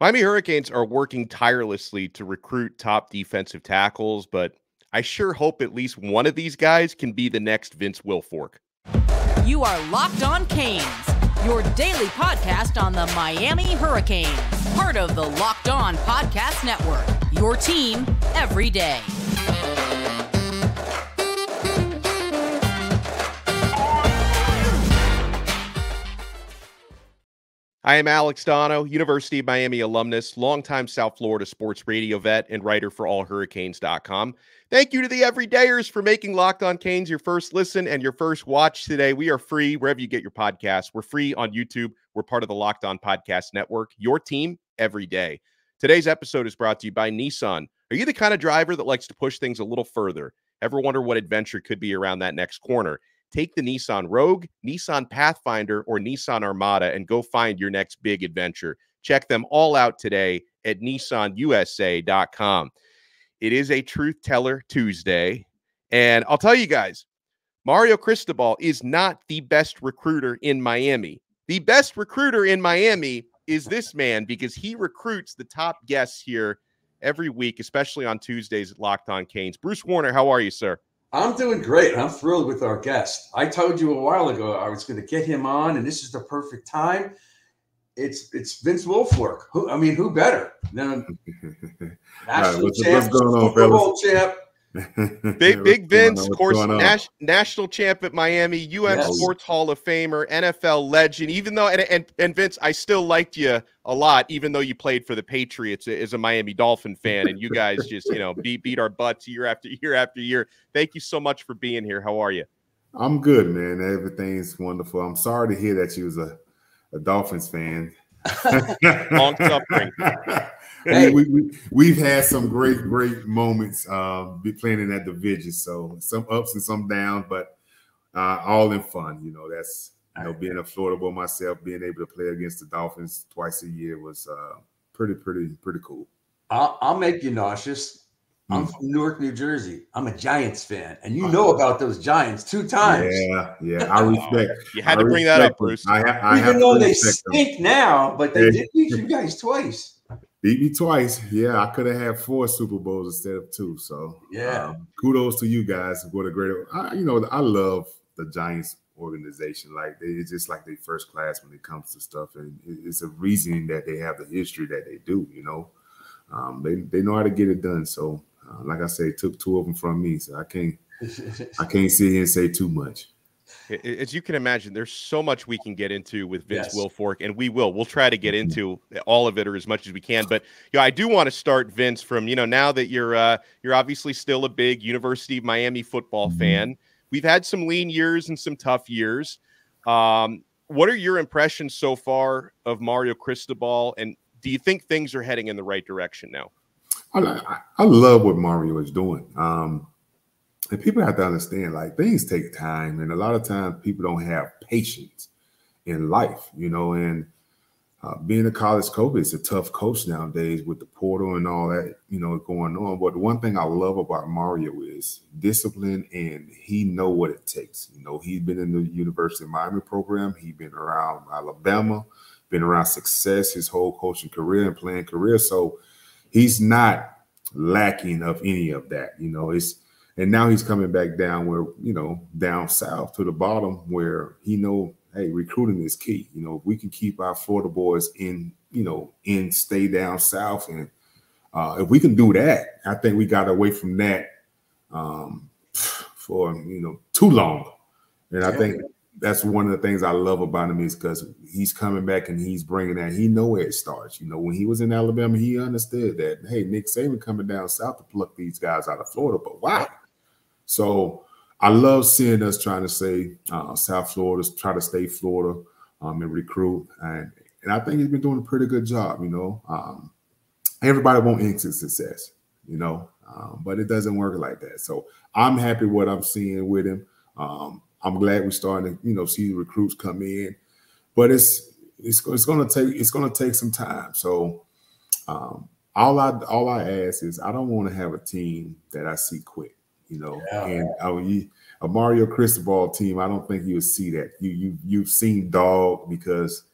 Miami Hurricanes are working tirelessly to recruit top defensive tackles, but I sure hope at least one of these guys can be the next Vince Wilfork. You are Locked On Canes, your daily podcast on the Miami Hurricanes, part of the Locked On Podcast Network. Your team every day. I am Alex Donno, University of Miami alumnus, longtime South Florida sports radio vet, and writer for allhurricanes.com. Thank you to the everydayers for making Locked On Canes your first listen and your first watch today. We are free wherever you get your podcasts. We're free on YouTube. We're part of the Locked On Podcast Network, your team every day. Today's episode is brought to you by Nissan. Are you the kind of driver that likes to push things a little further? Ever wonder what adventure could be around that next corner? Take the Nissan Rogue, Nissan Pathfinder, or Nissan Armada and go find your next big adventure. Check them all out today at nissanusa.com. It is a Truth Teller Tuesday. And I'll tell you guys, Mario Cristobal is not the best recruiter in Miami. The best recruiter in Miami is this man because he recruits the top guests here every week, especially on Tuesdays at Locked On Canes. Bruce Warner, how are you, sir? I'm doing great. I'm thrilled with our guest. I told you a while ago I was going to get him on, and this is the perfect time. It's it's Vince Wilfork. Who I mean, who better than national what's- champ, what's going on, Super Bowl champ? Big Big Vince, of course, nas- national champ at Miami, UM Yes. Sports Hall of Famer, NFL legend. Even though, and, and and Vince, I still liked you a lot, even though you played for the Patriots as a Miami Dolphin fan, and you guys just you know beat beat our butts year after year after year. Thank you so much for being here. How are you? I'm good, man. Everything's wonderful. I'm sorry to hear that you was a, a Dolphins fan. Long suffering. Hey. we, we, we, have had some great, great moments um, be playing in that division. So some ups and some downs, but uh, all in fun. You know, that's you know, being a Florida boy myself, being able to play against the Dolphins twice a year was uh, pretty, pretty, pretty cool. I'll, I'll make you nauseous. I'm Mm. from Newark, New Jersey. I'm a Giants fan, and you know about those Giants two times. Yeah, yeah. I respect. You had I to bring that up. Bruce. I, ha- I have Even though they respect them. stink now, but they Yeah. did beat you guys twice. Beat me twice. Yeah, I could have had four Super Bowls instead of two. So Yeah. um, kudos to you guys. What a great, I, you know, I love the Giants organization. Like they, it's just like they first class when it comes to stuff, and it- it's a reason that they have the history that they do. You know, um, they they know how to get it done. So, uh, like I say, took two of them from me, so I can't I can't sit here and say too much. I- I- As you can imagine, there's so much we can get into with Vince Yes. Wilfork, and we will. We'll try to get into all of it or as much as we can. But you know, I do want to start Vince from you know now that you're uh, you're obviously still a big University of Miami football Mhm. fan. We've had some lean years and some tough years. Um, what are your impressions so far of Mario Cristobal, and do you think things are heading in the right direction now? I, I, I love what Mario is doing. Um, and people have to understand, like things take time, and a lot of times people don't have patience in life, you know. And uh, being a college coach is a tough coach nowadays with the portal and all that, you know, going on. But one thing I love about Mario is discipline, and he know what it takes. You know, he's been in the University of Miami program. He's been around Alabama, been around success his whole coaching career and playing career. So he's not lacking of any of that. You know, it's and now he's coming back down where you know down south to the bottom where he know hey recruiting is key. You know, if we can keep our Florida boys in you know in stay down south and uh, if we can do that, I think we got away from that um, for you know too long. And I think that's one of the things I love about him is because he's coming back and he's bringing that. He know where it starts. You know, when he was in Alabama, he understood that. Hey, Nick Saban coming down south to pluck these guys out of Florida, but why? So I love seeing us trying to say uh, South Florida, try to stay Florida um, and recruit, and and I think he's been doing a pretty good job. You know, um, everybody wants instant success. You know, um, but it doesn't work like that. So I'm happy what I'm seeing with him. Um, I'm glad we're starting to, you know, see the recruits come in, but it's it's it's going to take it's going to take some time. So um, all I all I ask is I don't want to have a team that I see quit, you know. Yeah. And I, you, a Mario Cristobal team, I don't think you'll see that. You you you've seen dog because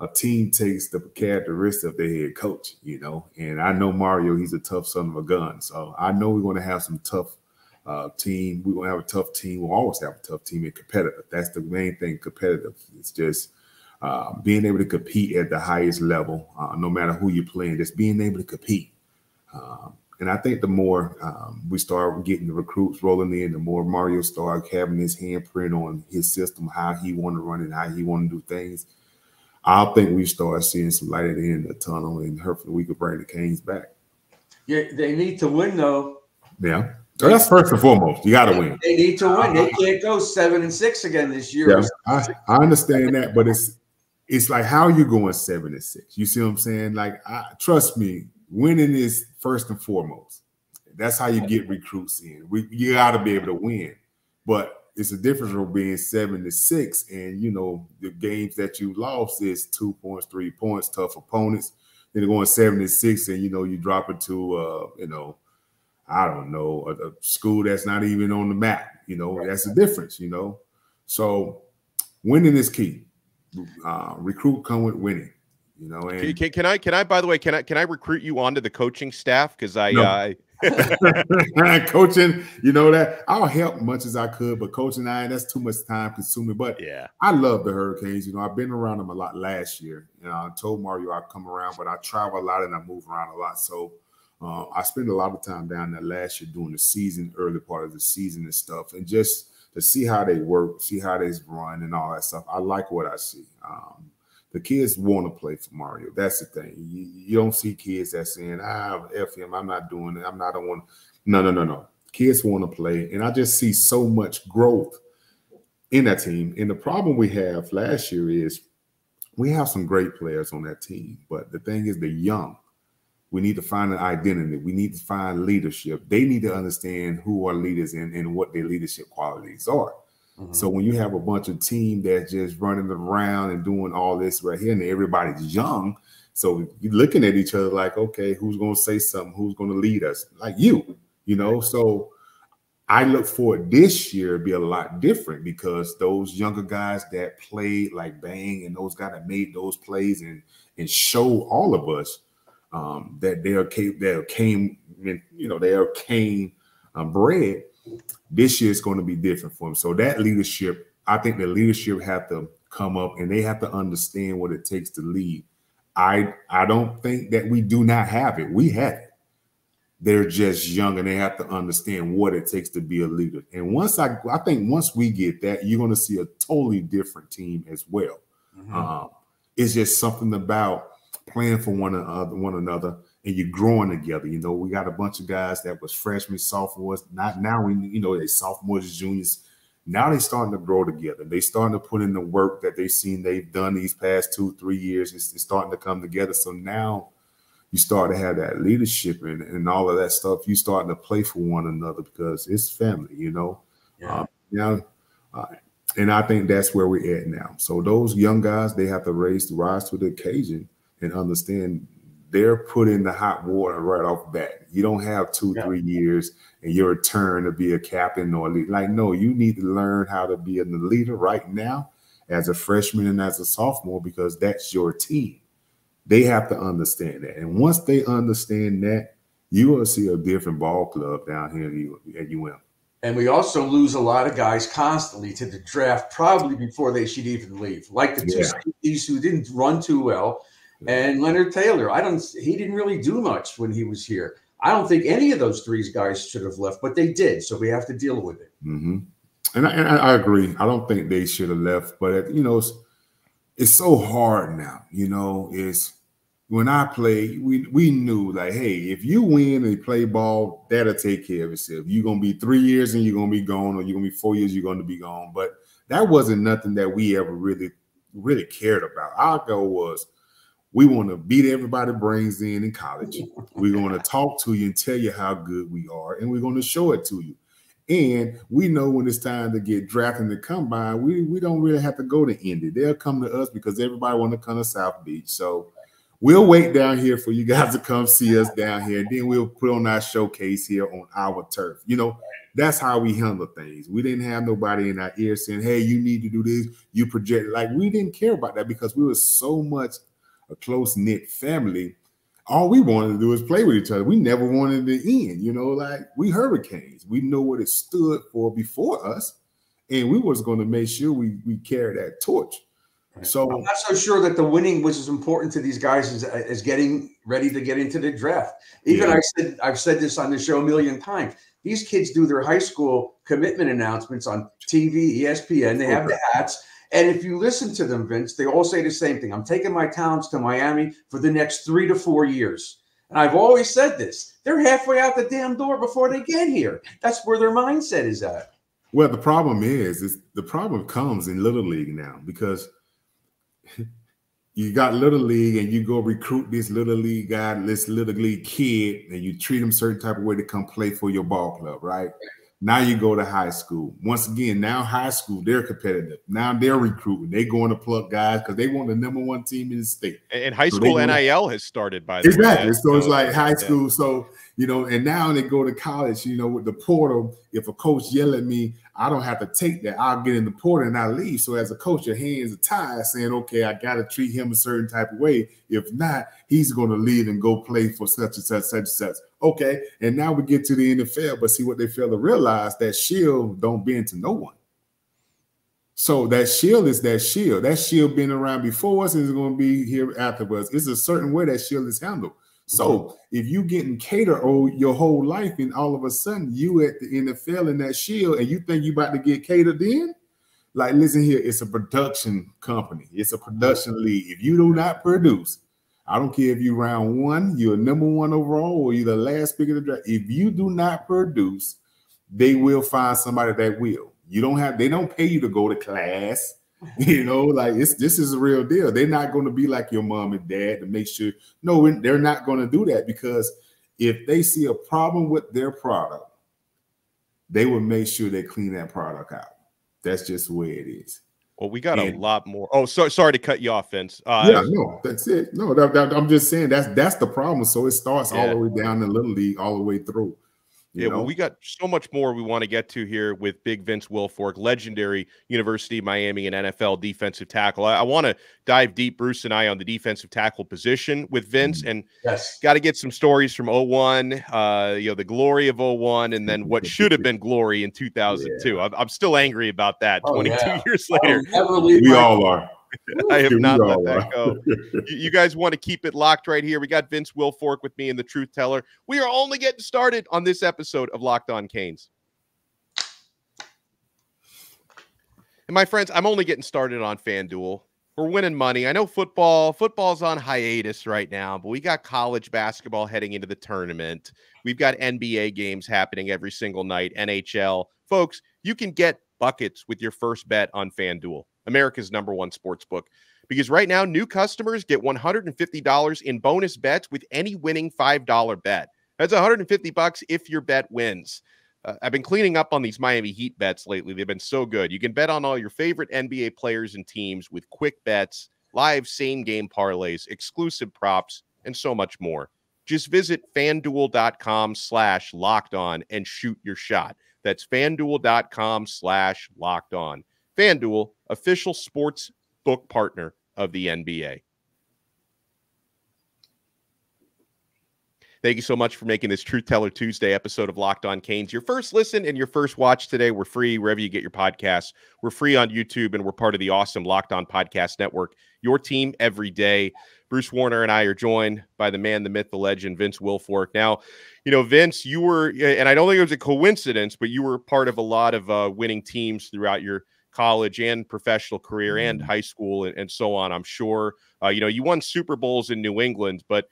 a team takes the characteristics of their head coach, you know. And I know Mario, he's a tough son of a gun. So I know we're going to have some tough uh, team. We're going to have a tough team. We'll always have a tough team and competitive. That's the main thing, competitive. It's just uh, being able to compete at the highest level, uh, no matter who you're playing, just being able to compete. Um, and I think the more um, we start getting the recruits rolling in, the more Mario start having his handprint on his system, how he want to run it, how he want to do things. I think we start seeing some light at the end of the tunnel, and hopefully we could bring the Canes back. Yeah, they need to win though. Yeah, so that's first and foremost. You got to win. They need to win. They can't go seven and six again this year. Yeah, I, I understand that, but it's it's like how you going seven and six. You see what I'm saying? Like, I, trust me, winning is first and foremost. That's how you get recruits in. We, you got to be able to win, but it's a difference from being seven to six, and you know the games that you lost is two points, three points, tough opponents. Then going seven to six, and you know you drop it to uh, you know, I don't know, a, a school that's not even on the map. You know, that's the difference. You know, so winning is key. Uh, recruit come with winning. You know, and can, can, I can I by the way can I can I recruit you onto the coaching staff because I no. uh, coaching, you know that I'll help much as I could, but coaching I that's too much time consuming. But yeah, I love the Hurricanes. You know, I've been around them a lot last year, and I told Mario I'd come around, but I travel a lot and I move around a lot. So uh, I spend a lot of time down there last year doing the season, early part of the season and stuff, and just to see how they work, see how they run, and all that stuff. I like what I see. Um, the kids want to play for Mario. That's the thing. You, you, don't see kids that saying, "Ah, f him. I'm not doing it. I'm not. Want." No, no, no, no. Kids want to play, and I just see so much growth in that team. And the problem we have last year is we have some great players on that team, but the thing is, the young. We need to find an identity. We need to find leadership. They need to understand who are leaders and, and what their leadership qualities are. Mm-hmm. So when you have a bunch of team that's just running around and doing all this right here, and everybody's young, so you're looking at each other like, okay, who's going to say something? Who's going to lead us? Like you, you know. So I look forward this year to be a lot different because those younger guys that played like Bain and those guys that made those plays and and show all of us um, that they are came, they came, you know, they are came um, bred this year is going to be different for them. So that leadership, I think the leadership have to come up and they have to understand what it takes to lead. I I don't think that we do not have it. We have it. They're just young and they have to understand what it takes to be a leader. And once I I think once we get that, you're going to see a totally different team as well. Mm-hmm. Um, it's just something about playing for one another, one another, and you're growing together. You know, we got a bunch of guys that was freshmen, sophomores. Not now we, you know, they sophomores, juniors. Now they starting to grow together. They starting to put in the work that they've seen they've done these past two, three years. It's, it's starting to come together. So now you start to have that leadership and, and all of that stuff. You starting to play for one another because it's family, you know. Yeah. Um, now, uh, and I think that's where we're at now. So those young guys, they have to raise, to rise to the occasion and understand they're put in the hot water right off bat. You don't have two, yeah. three years and your turn to be a captain or lead. Like, no, you need to learn how to be a leader right now as a freshman and as a sophomore because that's your team. They have to understand that. And once they understand that, you will see a different ball club down here at UM. And we also lose a lot of guys constantly to the draft, probably before they should even leave. Like the two yeah. who didn't run too well and Leonard Taylor. I don't. He didn't really do much when he was here. I don't think any of those three guys should have left, but they did. So we have to deal with it. Mm-hmm. And, I, and I agree. I don't think they should have left, but you know, it's, it's so hard now. You know, it's when I played, we we knew like, hey, if you win and play ball, that'll take care of itself. You're gonna be three years and you're gonna be gone, or you're gonna be four years, you're gonna be gone. But that wasn't nothing that we ever really really cared about. Our goal was we want to beat everybody brains in in college. We're going to talk to you and tell you how good we are, and we're going to show it to you. And we know when it's time to get drafted to come by, we, we don't really have to go to Indy. They'll come to us because everybody want to come to South Beach. So We'll wait down here for you guys to come see us down here. Then we'll put on our showcase here on our turf. You know, that's how we handle things. We didn't have nobody in our ear saying, "Hey, you need to do this." You project like we didn't care about that because we were so much a close knit family. All we wanted to do is play with each other. We never wanted to end. You know, like we Hurricanes. We know what it stood for before us, and we was going to make sure we we carry that torch. So I'm not so sure that the winning was as important to these guys as, as uh, getting ready to get into the draft. Even yeah. I said I've said this on the show a million times. These kids do their high school commitment announcements on TV, ESPN. They have the hats. And if you listen to them, Vince, they all say the same thing. I'm taking my talents to Miami for the next three to four years. And I've always said this. They're halfway out the damn door before they get here. That's where their mindset is at. Well, the problem is, is the problem comes in little league now because you got little league and you go recruit this little league guy, this little league kid, and you treat him certain type of way to come play for your ball club, right? Now you go to high school. Once again, now high school, they're competitive. Now they're recruiting. They going to plug guys because they want the number one team in the state. And high school so NIL has started by the exactly. Way, so it's like high school. Yeah. So you know, and now they go to college. You know, with the portal, if a coach yell at me, I don't have to take that. I'll get in the portal and I leave. So as a coach, your hands are tied, saying, "Okay, I got to treat him a certain type of way. If not, he's going to leave and go play for such and such, such and such." Okay, and now we get to the NFL, but see what they fail to realize that shield don't bend to no one. So that shield is that shield. That shield been around before us and is going to be here after us. It's a certain way that shield is handled. So if you getting catered your whole life and all of a sudden you at the NFL in that shield and you think you about to get catered in, like listen here, it's a production company. It's a production league. If you do not produce, I don't care if you round one, you're number one overall, or you're the last pick of the draft. If you do not produce, they will find somebody that will. You don't have, they don't pay you to go to class. You know, like it's this is a real deal. They're not going to be like your mom and dad to make sure. No, they're not going to do that because if they see a problem with their product, they will make sure they clean that product out. That's just the way it is. Well, we got and, a lot more. Oh, so, sorry to cut you off, Vince. Uh, yeah, no, that's it. No, that, that, I'm just saying that's that's the problem. So it starts yeah. all the way down the little league, all the way through. Yeah, know? well, we got so much more we want to get to here with Big Vince Wilfork, legendary University of Miami and NFL defensive tackle. I, I want to dive deep, Bruce and I, on the defensive tackle position with Vince, mm-hmm. and yes. got to get some stories from 01, uh, you know, the glory of 01, and then what should have been glory in 2002. Yeah. I'm, I'm, still angry about that. Oh, 22 yeah. years later, we all are. I have not let that go. you, guys want to keep it locked right here. We got Vince Wilfork with me and the Truth Teller. We are only getting started on this episode of Locked On Canes. And my friends, I'm only getting started on FanDuel. We're winning money. I know football, football's on hiatus right now, but we got college basketball heading into the tournament. We've got NBA games happening every single night, NHL. Folks, you can get buckets with your first bet on FanDuel. America's number one sports book. Because right now, new customers get $150 in bonus bets with any winning $5 bet. That's 150 bucks if your bet wins. Uh, I've been cleaning up on these Miami Heat bets lately. They've been so good. You can bet on all your favorite NBA players and teams with quick bets, live same game parlays, exclusive props, and so much more. Just visit fanduel.com slash locked on and shoot your shot. That's fanduel.com slash locked on. FanDuel, official sports book partner of the NBA. Thank you so much for making this Truth Teller Tuesday episode of Locked On Canes your first listen and your first watch today. We're free wherever you get your podcasts. We're free on YouTube and we're part of the awesome Locked On Podcast Network. Your team every day. Bruce Warner and I are joined by the man, the myth, the legend, Vince Wilfork. Now, you know, Vince, you were, and I don't think it was a coincidence, but you were part of a lot of uh, winning teams throughout your college and professional career and mm. high school and, and so on. I'm sure, uh, you know, you won Super Bowls in New England, but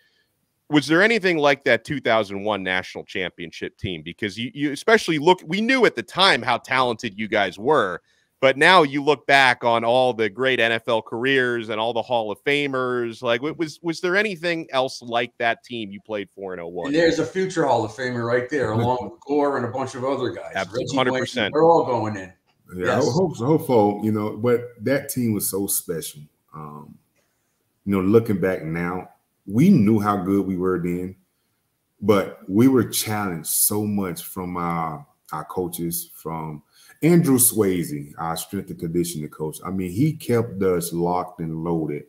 was there anything like that 2001 national championship team? Because you, you especially look, we knew at the time how talented you guys were, but now you look back on all the great NFL careers and all the Hall of Famers. Like, was was there anything else like that team you played for in 01? And there's a future Hall of Famer right there, along with Gore and a bunch of other guys. Absolutely, 100%. They're all going in. Yeah, yes. I hope so. Hopeful, you know, but that team was so special. Um, you know, looking back now, we knew how good we were then, but we were challenged so much from our our coaches, from Andreu Swasey, our strength and conditioning coach. I mean, he kept us locked and loaded.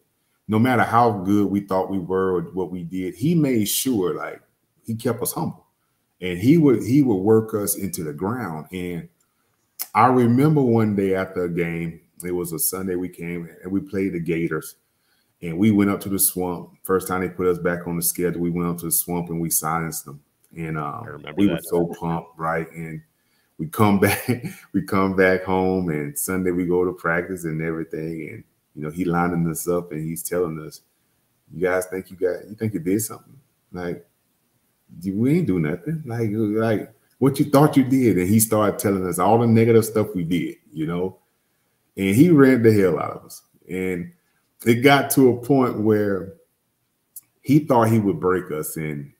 No matter how good we thought we were or what we did, he made sure like he kept us humble. And he would he would work us into the ground. And I remember one day after a game, it was a Sunday we came and we played the Gators. And we went up to the swamp. First time they put us back on the schedule, we went up to the swamp and we silenced them. And um, we that. were so pumped, right? And we come back, we come back home, and Sunday we go to practice and everything. And you know, he lining us up and he's telling us, "You guys think you got? You think you did something? Like, we ain't do nothing. Like, like what you thought you did." And he started telling us all the negative stuff we did. You know, and he ran the hell out of us. And it got to a point where he thought he would break us, and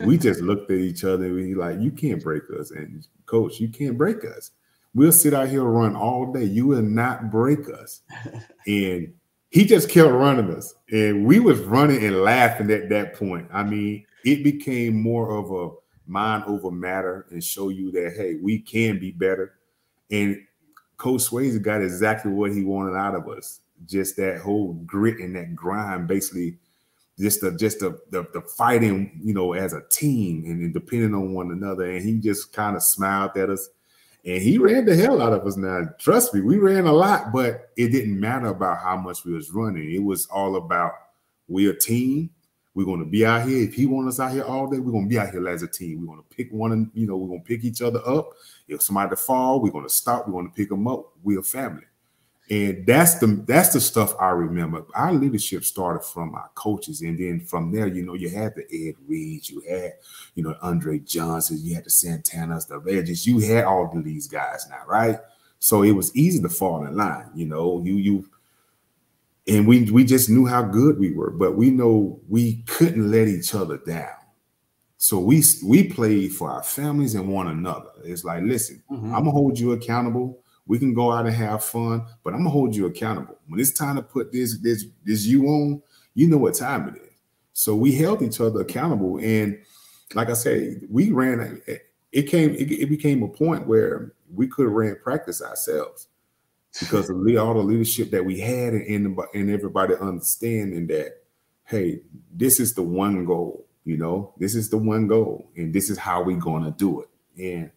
we just looked at each other and we like, "You can't break us," and Coach, you can't break us. We'll sit out here and run all day. You will not break us. and he just kept running us, and we was running and laughing at that point. I mean, it became more of a mind over matter and show you that hey, we can be better. And Coach Swasey got exactly what he wanted out of us. Just that whole grit and that grind, basically, just the just the, the, the fighting, you know, as a team and, and depending on one another. And he just kind of smiled at us, and he ran the hell out of us. Now, trust me, we ran a lot, but it didn't matter about how much we was running. It was all about we a team. We're going to be out here. If he wants us out here all day, we're going to be out here as a team. We're going to pick one, and you know, we're going to pick each other up. If somebody to fall, we're going to stop. We're going to pick them up. We're a family, and that's the that's the stuff I remember. Our leadership started from our coaches, and then from there, you know, you had the Ed Reeds, you had, you know, Andre Johnson, you had the Santanas, the Reggies, you had all of these guys now, right? So it was easy to fall in line. You know, you you and we we just knew how good we were, but we know we couldn't let each other down. So we we played for our families and one another. It's like, listen, mm-hmm. I'm gonna hold you accountable. We can go out and have fun, but I'm gonna hold you accountable. When it's time to put this this this you on, you know what time it is. So we held each other accountable, and like I said, we ran. It came. It, it became a point where we could have ran practice ourselves because of all the leadership that we had and, everybody understanding that, hey, this is the one goal, you know, this is the one goal, and this is how we're going to do it. And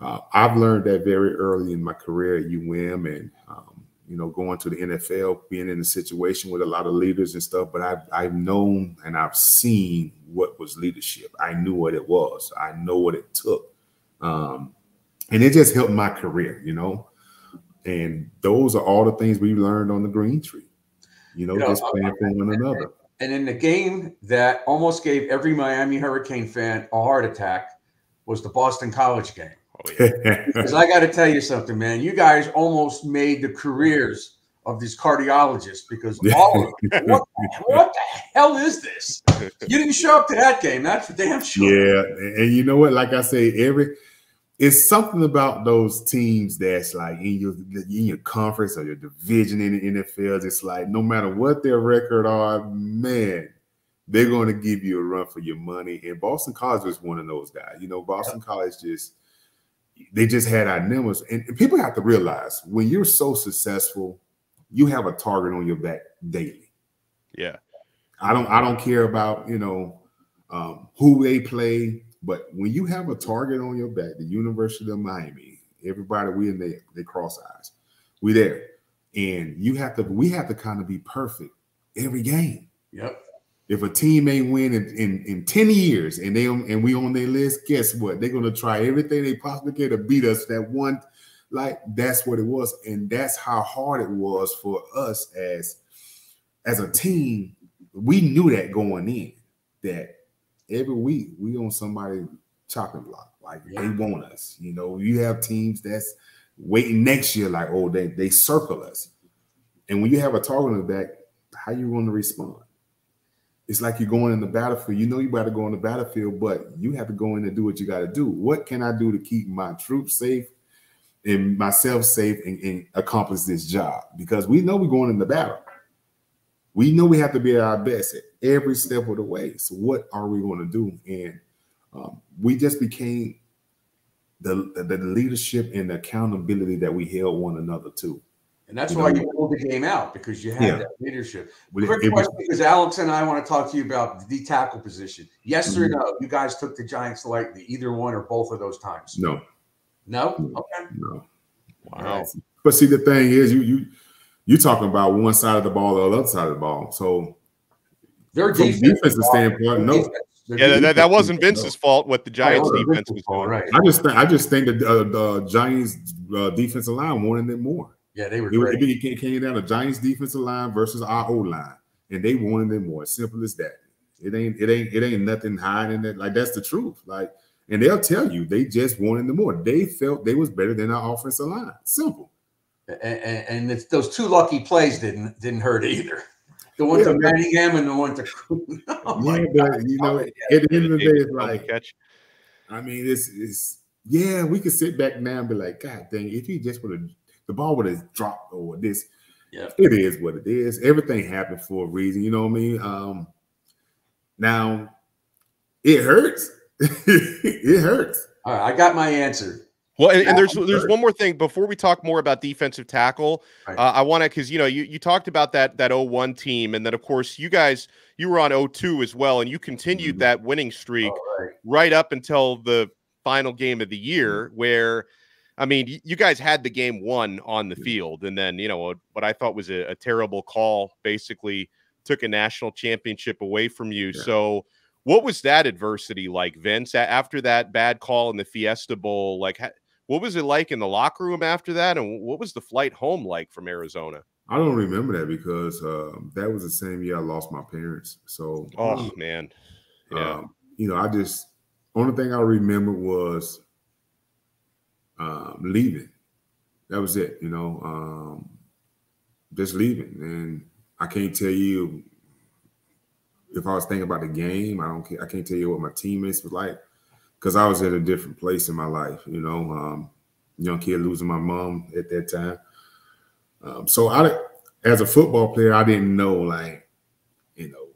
uh, I've learned that very early in my career at UM and, um, you know, going to the NFL, being in a situation with a lot of leaders and stuff, but I've, I've known and I've seen what was leadership. I knew what it was. I know what it took. Um, and it just helped my career, you know. And those are all the things we learned on the Greentree. You know, you know just playing for one another. And in the game that almost gave every Miami Hurricane fan a heart attack was the Boston College game. Oh, yeah. because I got to tell you something, man. You guys almost made the careers of these cardiologists because all of them, what, what the hell is this? You didn't show up to that game. That's for damn sure. Yeah, and you know what? Like I say, every it's something about those teams that's like in your in your conference or your division in the NFL. It's like no matter what their record are, man, they're going to give you a run for your money. And Boston College was one of those guys. You know, Boston yeah. College just they just had our numbers. And people have to realize when you're so successful, you have a target on your back daily. Yeah. I don't I don't care about, you know, um, who they play, but when you have a target on your back, the University of Miami, everybody we in there, they cross eyes. We there. And you have to, we have to kind of be perfect every game. Yep. If a team ain't win in, in, in 10 years and they and we on their list, guess what? They're gonna try everything they possibly can to beat us that one. Like that's what it was. And that's how hard it was for us as as a team. We knew that going in that every week we on somebody chopping block. Like yeah. they want us. You know, you have teams that's waiting next year, like, oh, they they circle us. And when you have a target on the back, how you going to respond? It's like you're going in the battlefield. You know you got to go on the battlefield, but you have to go in and do what you got to do. What can I do to keep my troops safe and myself safe and, and accomplish this job? Because we know we're going in the battle. We know we have to be at our best every step of the way. So what are we going to do? And um, we just became the, the, the leadership and the accountability that we held one another to. And that's you why know, you pulled the game out because you had yeah. that leadership. Quick question, because Alex and I want to talk to you about the tackle position. Yes mm-hmm. or no? You guys took the Giants lightly, either one or both of those times. No. No. Okay. No. Wow. But see, the thing is, you you you talking about one side of the ball or the other side of the ball. So their defense, defensive standpoint, no. Yeah, that, that wasn't Vince's fault. What the Giants' right, defense was doing. Right. I just think I just think that uh, the Giants' uh, defensive line wanted them more. Yeah, they were. It, it, it came down to Giants defensive line versus our O line, and they wanted them more. Simple as that. It ain't. It ain't. It ain't nothing hiding it. Like that's the truth. Like, and they'll tell you they just wanted them more. They felt they was better than our offensive line. Simple. And, and those two lucky plays didn't didn't hurt either. The one yeah, to Manningham and the one to oh yeah, but you know, at the end of the day, it's like catch. I mean, it's it's yeah, we could sit back now and be like, God dang, if he just would have the ball would have dropped or this. Yeah, it is what it is. Everything happened for a reason. You know what I mean? Um, now it hurts. it hurts. All right, I got my answer. Well, and, and there's there's one more thing before we talk more about defensive tackle. Right. Uh, I want to because you know you, you talked about that that 01 team, and then of course you guys you were on 02 as well, and you continued mm-hmm. that winning streak right. right. up until the final game of the year, mm-hmm. where I mean, you guys had the game won on the field, and then you know what I thought was a, a terrible call basically took a national championship away from you. Yeah. So, what was that adversity like, Vince? After that bad call in the Fiesta Bowl, like what was it like in the locker room after that, and what was the flight home like from Arizona? I don't remember that because uh, that was the same year I lost my parents. So, oh um, man, yeah, um, you know, I just only thing I remember was um, leaving. That was it, you know, um, just leaving. And I can't tell you if I was thinking about the game. I don't. I can't tell you what my teammates was like because I was at a different place in my life. You know, um, young kid losing my mom at that time. Um, so I, as a football player, I didn't know like, you know,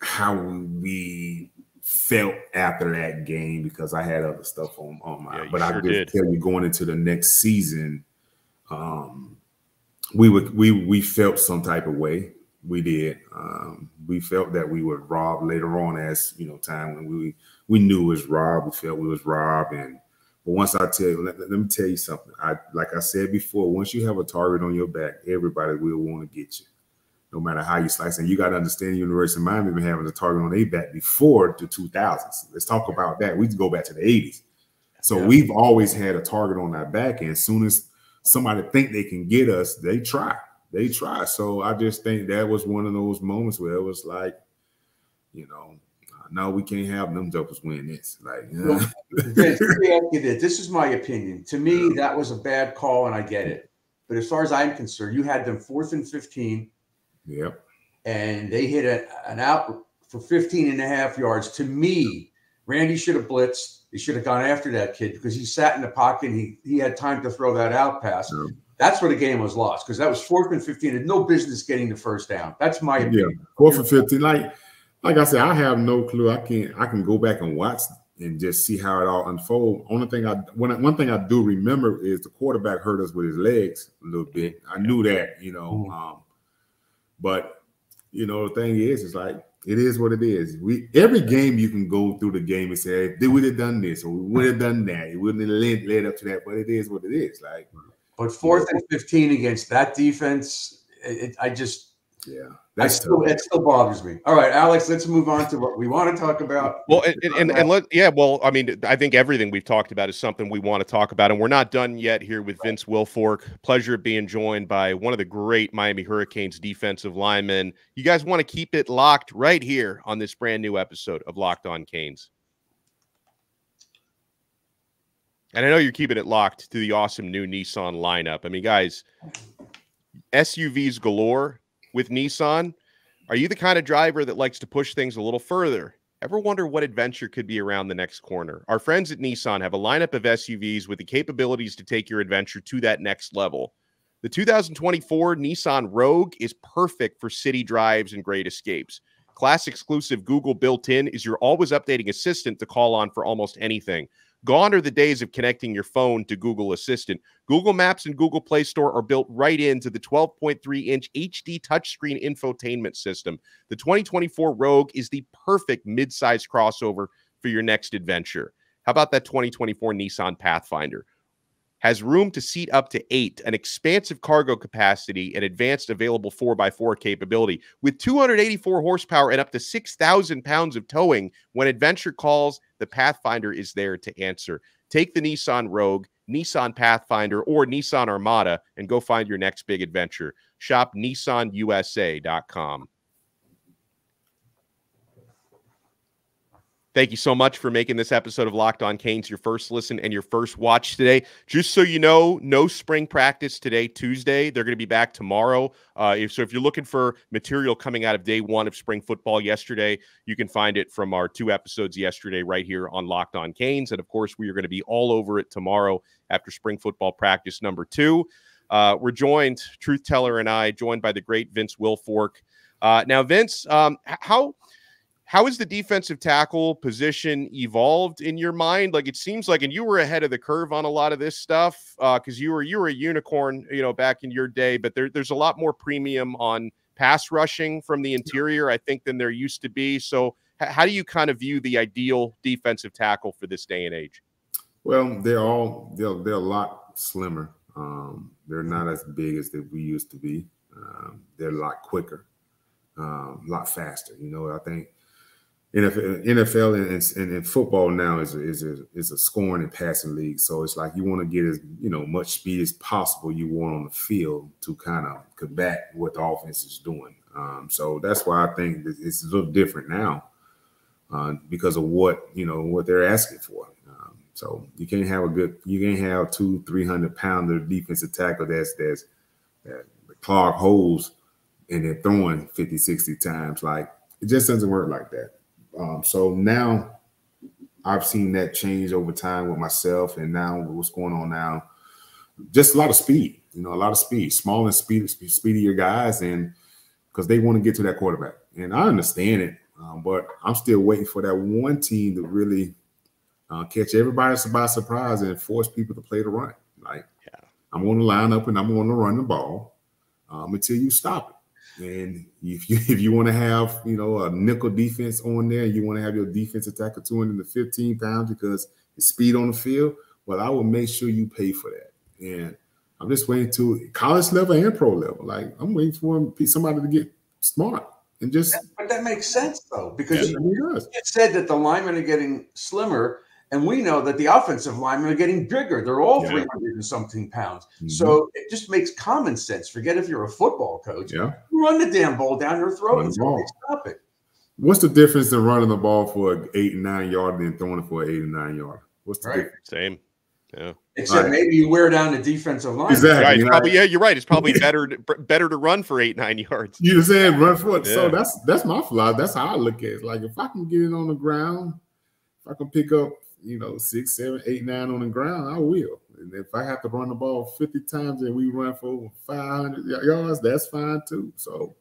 how we felt after that game because I had other stuff on, on my. Yeah, but sure I just tell you, going into the next season, um, we would we we felt some type of way. We did. Um, we felt that we were robbed later on, as you know, time when we we knew it was robbed. We felt we was robbed, and but once I tell you, let, let me tell you something. I like I said before, once you have a target on your back, everybody will want to get you no matter how you slice it. You got to understand the University of Miami been having a target on their back before the 2000s. Let's talk about that. We can go back to the 80s. So yeah. we've always had a target on our back. And as soon as somebody think they can get us, they try. They try. So I just think that was one of those moments where it was like, you know, no, we can't have them jokers win this. Like, you know? this is my opinion. To me, that was a bad call, and I get it. But as far as I'm concerned, you had them fourth and 15 Yep. And they hit a, an out for 15 and a half yards. To me, Randy should have blitzed. He should have gone after that kid because he sat in the pocket. he he had time to throw that out pass. Yeah. That's where the game was lost because that was fourth and 15 and no business getting the first down. That's my opinion. Yeah, fourth and 15. Like, like I said, I have no clue. I can't I can go back and watch and just see how it all unfold. Only thing I when one thing I do remember is the quarterback hurt us with his legs a little bit. I knew that, you know. Mm-hmm. Um, but you know, the thing is, it's like it is what it is. We every game you can go through the game and say, "They would have done this, or we would have done that." It wouldn't have led, led up to that, but it is what it is. Like, but fourth and fifteen against that defense, it, I just yeah. That's still, it still bothers me. All right, Alex, let's move on to what we want to talk about. Well, and, and, and, let yeah, well, I mean, I think everything we've talked about is something we want to talk about, and we're not done yet here with Vince Wilfork. Pleasure of being joined by one of the great Miami Hurricanes defensive linemen. You guys want to keep it locked right here on this brand new episode of Locked On Canes. And I know you're keeping it locked to the awesome new Nissan lineup. I mean, guys, SUVs galore with Nissan? Are you the kind of driver that likes to push things a little further? Ever wonder what adventure could be around the next corner? Our friends at Nissan have a lineup of SUVs with the capabilities to take your adventure to that next level. The 2024 Nissan Rogue is perfect for city drives and great escapes. Class exclusive Google built in is your always updating assistant to call on for almost anything. Gone are the days of connecting your phone to Google Assistant. Google Maps and Google Play Store are built right into the 12.3 inch HD touchscreen infotainment system. The 2024 Rogue is the perfect mid-size crossover for your next adventure. How about that 2024 Nissan Pathfinder? Has room to seat up to eight, an expansive cargo capacity, and advanced available 4x4 capability. With 284 horsepower and up to 6,000 pounds of towing, when adventure calls, the Pathfinder is there to answer. Take the Nissan Rogue, Nissan Pathfinder, or Nissan Armada and go find your next big adventure. Shop nissanusa.com. Thank you so much for making this episode of Locked On Canes your first listen and your first watch today. Just so you know, no spring practice today, Tuesday. They're going to be back tomorrow. Uh, if, so if you're looking for material coming out of day one of spring football yesterday, you can find it from our two episodes yesterday right here on Locked On Canes. And of course, we are going to be all over it tomorrow after spring football practice number two. Uh, we're joined, Truth Teller and I, joined by the great Vince Wilfork. Uh, now, Vince, um, how how has the defensive tackle position evolved in your mind? Like it seems like, and you were ahead of the curve on a lot of this stuff because uh, you were you were a unicorn, you know, back in your day. But there, there's a lot more premium on pass rushing from the interior, I think, than there used to be. So, how do you kind of view the ideal defensive tackle for this day and age? Well, they're all they're they're a lot slimmer. Um, they're not as big as that we used to be. Um, they're a lot quicker, um, a lot faster. You know, I think NFL, NFL and, and, and, football now is a, is a is a scoring and passing league. So it's like you want to get as you know much speed as possible you want on the field to kind of combat what the offense is doing. Um, so that's why I think it's a little different now uh, because of what you know what they're asking for. Um, so you can't have a good you can't have two three hundred pounder defensive tackle that's that's that clog holes and they're throwing 50, 60 times. Like it just doesn't work like that. Um, so now I've seen that change over time with myself, and now what's going on now, just a lot of speed. You know, a lot of speed, small and speed, speedier guys, and because they want to get to that quarterback. And I understand it, um, but I'm still waiting for that one team to really uh, catch everybody by surprise and force people to play the run. Like, yeah. I'm going to line up and I'm going to run the ball um, until you stop it. And if you if you want to have you know a nickel defense on there, you want to have your defense attacker 215 pounds because it's speed on the field. Well, I will make sure you pay for that. And I'm just waiting to college level and pro level. Like I'm waiting for somebody to get smart and just. But that makes sense though, because yeah, you, you said that the linemen are getting slimmer and we know that the offensive linemen are getting bigger. They're all yeah. 300 and something pounds. Mm-hmm. So it just makes common sense. Forget if you're a football coach. Yeah. Run the damn ball down your throat and stop it. What's the difference in running the ball for an eight and nine yard and throwing it for an eight and nine yard? What's the right. difference? Same. Yeah. Except right. maybe you wear down the defensive line. Exactly. Right. Probably, yeah, you're right. It's probably better to, better to run for eight nine yards. You saying run for it. Yeah. So that's that's my flaw. That's how I look at it. Like if I can get it on the ground, if I can pick up you know, six, seven, eight, nine on the ground, I will. And if I have to run the ball 50 times and we run for 500 yards, that's fine too. So,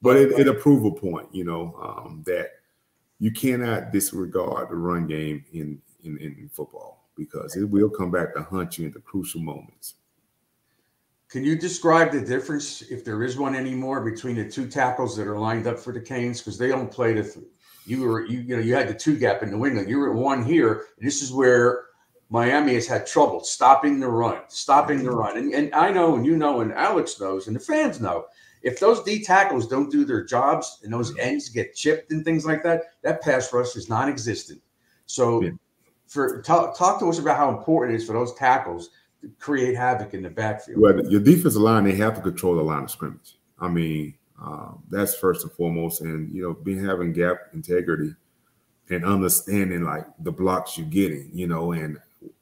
but it, it a a point, you know, um, that you cannot disregard the run game in, in, in football because it will come back to hunt you in the crucial moments. Can you describe the difference, if there is one anymore, between the two tackles that are lined up for the Canes? Because they don't play the you were you, you know you had the two gap in New England. You were at one here. This is where Miami has had trouble stopping the run, stopping the run. And, and I know, and you know, and Alex knows, and the fans know, if those D tackles don't do their jobs and those ends get chipped and things like that, that pass rush is non-existent. So, yeah. for talk, talk to us about how important it is for those tackles to create havoc in the backfield. Well, your defensive line they have to control the line of scrimmage. I mean, um, that's first and foremost, and you know, being having gap integrity and understanding like the blocks you're getting, you know, and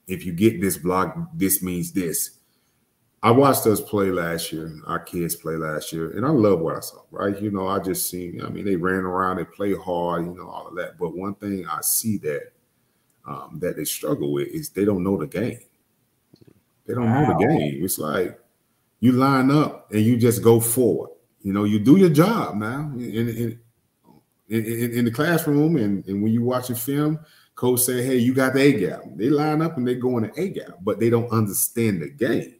if you get this block, this means this. I watched us play last year, our kids play last year, and I love what I saw, right? You know, I just seen, I mean, they ran around, they play hard, you know, all of that. But one thing I see that um, that they struggle with is they don't know the game. They don't wow. know the game. It's like you line up and you just go forward. You know, you do your job now. And in, in, in the classroom and, and when you watching film, coach say, "Hey, you got the A gap." They line up and they go in the A gap, but they don't understand the game.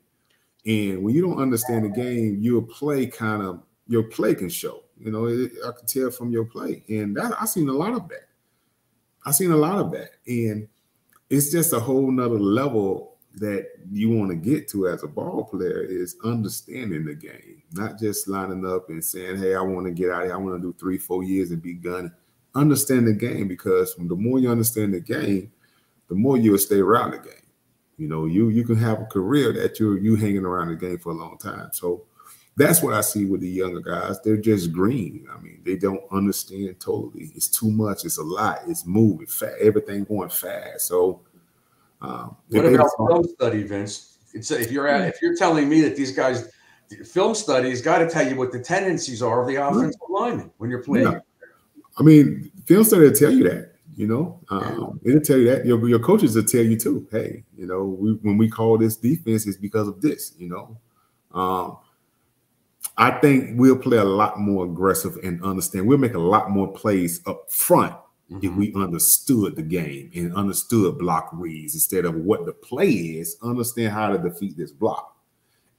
And when you don't understand the game, your play kind of your play can show. You know, it, I can tell from your play, and that I seen a lot of that. I seen a lot of that, and it's just a whole nother level that you want to get to as a ball player is understanding the game, not just lining up and saying, "Hey, I want to get out here. I want to do three, four years and be gunning." Understand the game because the more you understand the game, the more you'll stay around the game. You know, you you can have a career that you're you hanging around the game for a long time. So that's what I see with the younger guys. They're just green. I mean, they don't understand totally. It's too much. It's a lot. It's moving fast. Everything going fast. So, um, what about film study, Vince? It's, if you're at, if you're telling me that these guys, film studies got to tell you what the tendencies are of the offensive lineman when you're playing. Yeah. I mean, film study will tell you that. You know, um, it'll tell you that. Your, your coaches will tell you too. Hey, you know, we, when we call this defense, it's because of this. You know, um, I think we'll play a lot more aggressive and understand. We'll make a lot more plays up front mm-hmm. if we understood the game and understood block reads instead of what the play is. Understand how to defeat this block,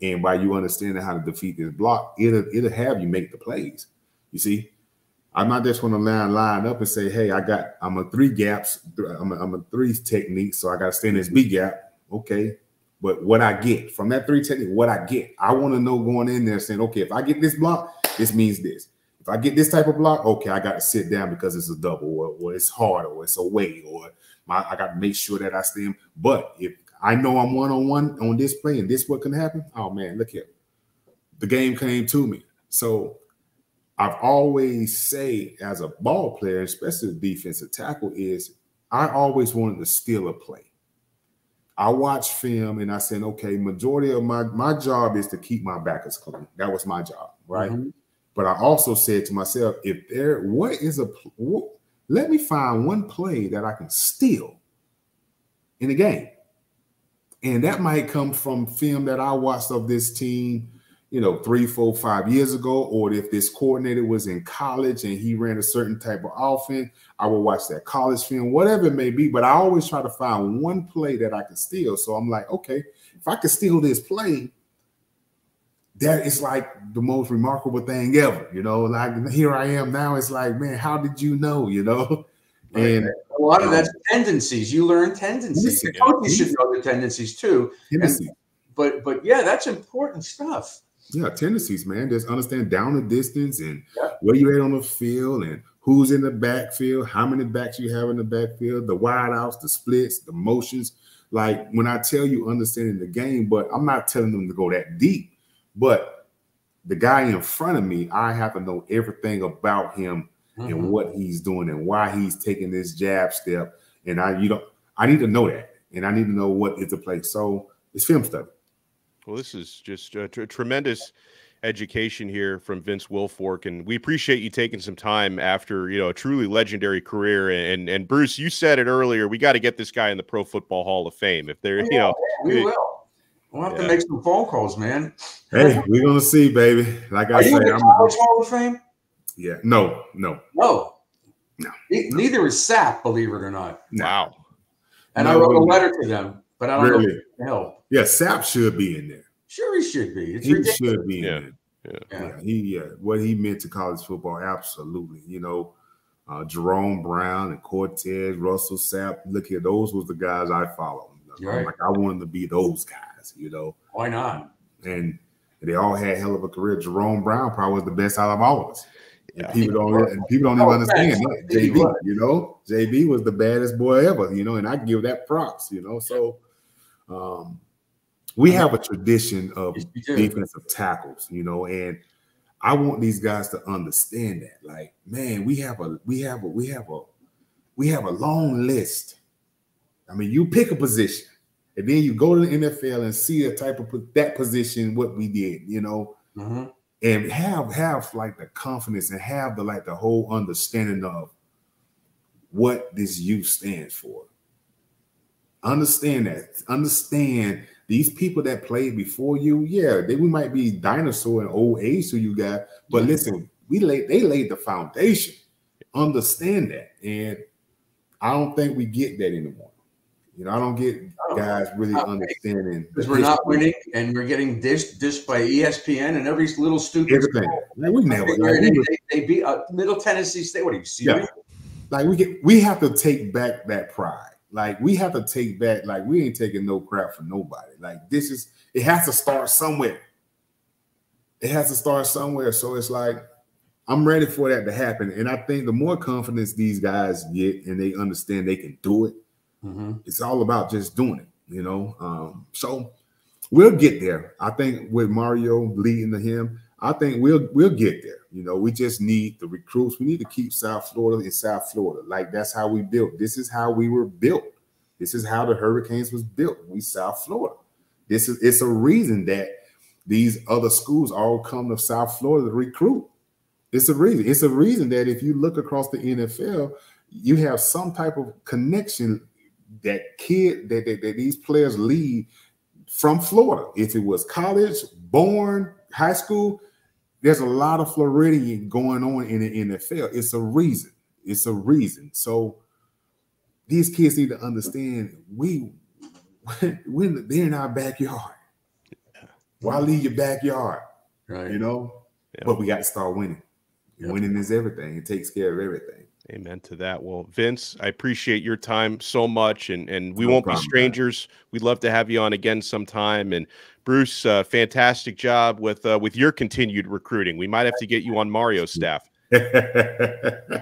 and by you understanding how to defeat this block, it'll it'll have you make the plays. You see, I'm not just going to line line up and say, "Hey, I got I'm a three gaps, I'm a, I'm a three technique, so I got to stay in this B gap." Okay, but what I get from that three technique, what I get, I want to know going in there saying, "Okay, if I get this block, this means this. If I get this type of block, okay, I got to sit down because it's a double, or, or it's hard, or it's a weight, or my, I got to make sure that I stay. But if I know I'm one on one on this play and this what can happen, oh man, look here, the game came to me. So I've always say as a ball player, especially the defensive tackle, is I always wanted to steal a play. I watch film and I said, okay, majority of my my job is to keep my backers clean. That was my job, right? Mm-hmm. But I also said to myself, if there, what is a, what, let me find one play that I can steal in the game, and that might come from film that I watched of this team you know, three, four, five years ago, or if this coordinator was in college and he ran a certain type of offense, I will watch that college film, whatever it may be. But I always try to find one play that I can steal. So I'm like, okay, if I can steal this play, that is like the most remarkable thing ever. You know, like here I am now. It's like, man, how did you know? You know, and a lot of um, that's tendencies. You learn tendencies. Coaches should know the tendencies too. Tendencies. And, but but yeah, that's important stuff. Yeah, tendencies, man. Just understand down the distance and yeah. where you're at on the field and who's in the backfield, how many backs you have in the backfield, the wideouts, the splits, the motions. Like when I tell you understanding the game, but I'm not telling them to go that deep. But the guy in front of me, I have to know everything about him mm-hmm. and what he's doing and why he's taking this jab step. And I, you know, I need to know that, and I need to know what is the play. So it's film study. Well, this is just a, t- tremendous education here from Vince Wilfork, and we appreciate you taking some time after you know a truly legendary career. And and Bruce, you said it earlier, we got to get this guy in the Pro Football Hall of Fame. If they're you know, we will. We'll have yeah. to make some phone calls, man. Hey, we're gonna see, baby. Like I Are say, you in the I'm College Hall of Fame. Yeah, no, no, no, no. Neither is Sapp, believe it or not. Wow. And no, I wrote a letter to them, but I don't really? know help. Yeah, Sapp should be in there. Sure, he should be. It's he ridiculous. should be yeah. in there. Yeah. yeah. he yeah, what he meant to college football, absolutely. You know, uh, Jerome Brown and Cortez, Russell Sapp. Look here, those was the guys I followed. Right. Like I wanted to be those guys, you know. Why not? And they all had hell of a career. Jerome Brown probably was the best out of all of us. And people don't and people don't even understand that. JB, you know, JB was the baddest boy ever, you know, and I give that props, you know. So um, we have a tradition of defensive tackles, you know, and I want these guys to understand that. Like, man, we have a we have a we have a we have a long list. I mean, you pick a position, and then you go to the NFL and see the type of that position what we did, you know, mm-hmm. and have have like the confidence and have the like the whole understanding of what this U stands for. Understand that. Understand these people that played before you, yeah, they we might be dinosaur and old age to you guys, but listen, we laid they laid the foundation. understand that. And I don't think we get that anymore. You know, I don't get guys really understanding because we're not winning and we're getting dished dished by ESPN and every little stupid everything. We never like, they, they, they, beat uh, Middle Tennessee State. What are you serious? Yeah. Like we get, we have to take back that pride. Like we have to take back. Like we ain't taking no crap from nobody. Like this is it has to start somewhere. It has to start somewhere. So it's like I'm ready for that to happen. And I think the more confidence these guys get and they understand they can do it, mm-hmm. it's all about just doing it, you know. Um, so we'll get there. I think with Mario leading to him, I think we'll we'll get there. You know, we just need the recruits. We need to keep South Florida in South Florida. Like that's how we built. This is how we were built. This is how the Hurricanes was built. We South Florida. This is it's a reason that these other schools all come to South Florida to recruit. It's a reason. It's a reason that if you look across the NFL, you have some type of connection that kid that, that, that these players lead from Florida. If it was college, born, high school, there's a lot of Floridian going on in the NFL. It's a reason. It's a reason. So these kids need to understand we when they're in our backyard. Why leave your backyard? Right. You know, but we got to start winning. Yep. Winning is everything. It takes care of everything. Amen to that. Well, Vince, I appreciate your time so much, and and we no won't problem, be strangers. Man. We'd love to have you on again sometime. And Bruce, uh, fantastic job with uh, with your continued recruiting. We might have to get you on Mario's staff. yeah,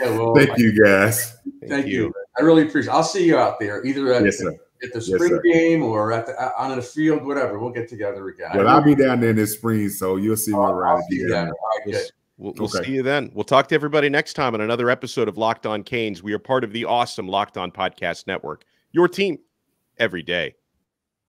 well, thank you guys. Thank, thank you. you. I really appreciate. It. I'll see you out there, either at, yes, the, at the spring yes, game or at the on the field, whatever. We'll get together again. Well, I'll be down there in the spring, so you'll see me around. We'll, we'll okay. see you then. We'll talk to everybody next time on another episode of Locked On Canes. We are part of the awesome Locked On Podcast Network. Your team every day.